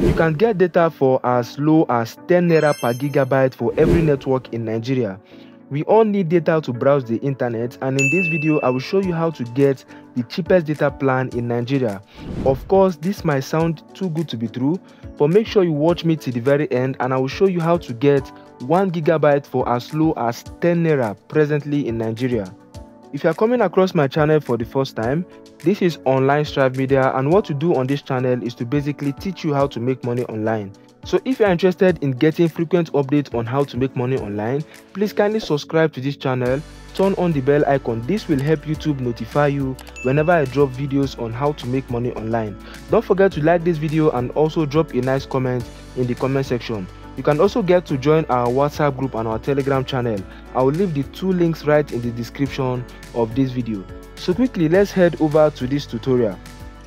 You can get data for as low as 10 naira per gigabyte for every network in Nigeria. We all need data to browse the internet and in this video I will show you how to get the cheapest data plan in Nigeria. Of course this might sound too good to be true but make sure you watch me till the very end and I will show you how to get 1 gigabyte for as low as 10 naira presently in Nigeria. If you are coming across my channel for the first time, this is Online Strive Media and what to do on this channel is to basically teach you how to make money online. So if you are interested in getting frequent updates on how to make money online, please kindly subscribe to this channel, turn on the bell icon. This will help YouTube notify you whenever I drop videos on how to make money online. Don't forget to like this video and also drop a nice comment in the comment section. You can also get to join our WhatsApp group and our Telegram channel. I will leave the two links right in the description of this video. So quickly let's head over to this tutorial.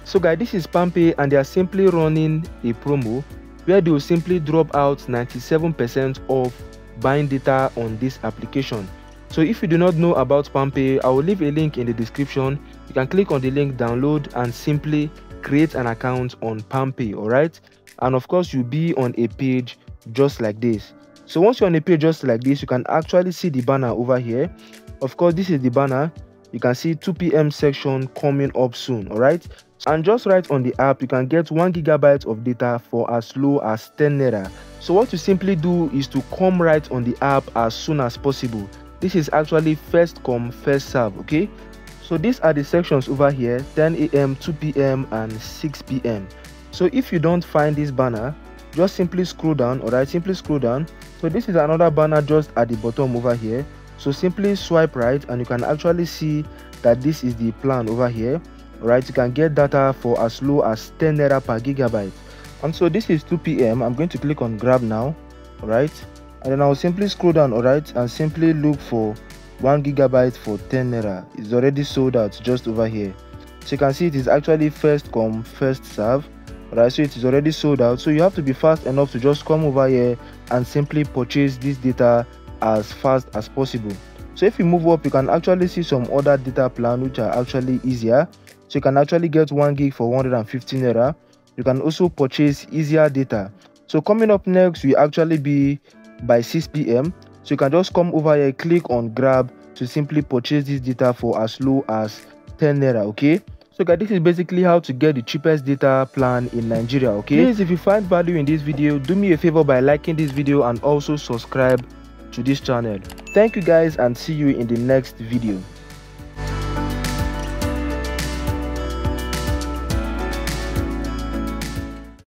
So guys this is PalmPay and they are simply running a promo where they will simply drop out 97% of buying data on this application. So if you do not know about PalmPay, I will leave a link in the description. You can click on the link, download and simply create an account on PalmPay, alright? And of course you'll be on a page just like this. So once you're on a page just like this, you can actually see the banner over here. Of course, this is the banner. You can see 2 p.m. section coming up soon, alright? and just right on the app you can get one gigabyte of data for as low as 10 naira so what you simply do is to come right on the app as soon as possible this is actually first come first serve okay so these are the sections over here 10 a.m 2 p.m and 6 p.m so if you don't find this banner just simply scroll down all right simply scroll down. So this is another banner just at the bottom over here. So simply swipe right and you can actually see that this is the plan over here right you can get data for as low as 10 naira per gigabyte. And so this is 2 p.m i'm going to click on grab now all right and then i'll simply scroll down all right and simply look for one gigabyte for 10 naira. It's already sold out just over here. So you can see it is actually first come first serve right so it is already sold out. So you have to be fast enough to just come over here and simply purchase this data as fast as possible. So if you move up you can actually see some other data plan which are actually easier. So you can actually get 1 gig for 115 naira. You can also purchase easier data. So coming up next will actually be by 6 p.m so you can just come over here click on grab to simply purchase this data for as low as 10 naira okay so guys this is basically how to get the cheapest data plan in nigeria okay? Please if you find value in this video do me a favor by liking this video and also subscribe to this channel. Thank you guys and see you in the next video